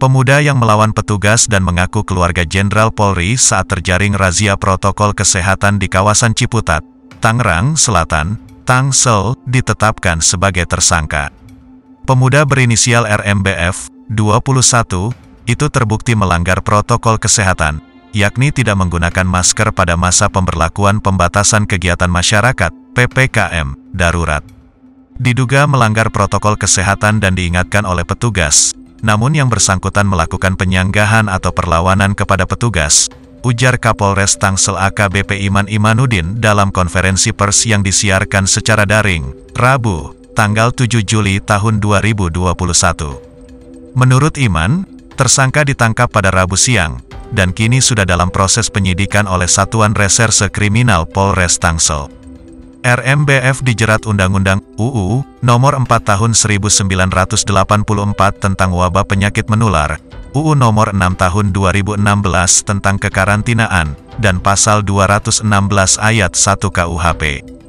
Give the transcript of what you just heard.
Pemuda yang melawan petugas dan mengaku keluarga Jenderal Polri saat terjaring razia protokol kesehatan di kawasan Ciputat, Tangerang Selatan, Tangsel, ditetapkan sebagai tersangka. Pemuda berinisial RMBF, 21, itu terbukti melanggar protokol kesehatan, yakni tidak menggunakan masker pada masa pemberlakuan pembatasan kegiatan masyarakat, PPKM, darurat. Diduga melanggar protokol kesehatan dan diingatkan oleh petugas, namun yang bersangkutan melakukan penyanggahan atau perlawanan kepada petugas, ujar Kapolres Tangsel AKBP Iman Imanuddin dalam konferensi pers yang disiarkan secara daring, Rabu, tanggal 7 Juli tahun 2021. Menurut Iman, tersangka ditangkap pada Rabu siang, dan kini sudah dalam proses penyidikan oleh Satuan Reserse Kriminal Polres Tangsel. RMBF dijerat Undang-Undang UU Nomor 4 Tahun 1984 tentang Wabah Penyakit Menular, UU Nomor 6 Tahun 2016 tentang Kekarantinaan, dan Pasal 216 Ayat 1 KUHP.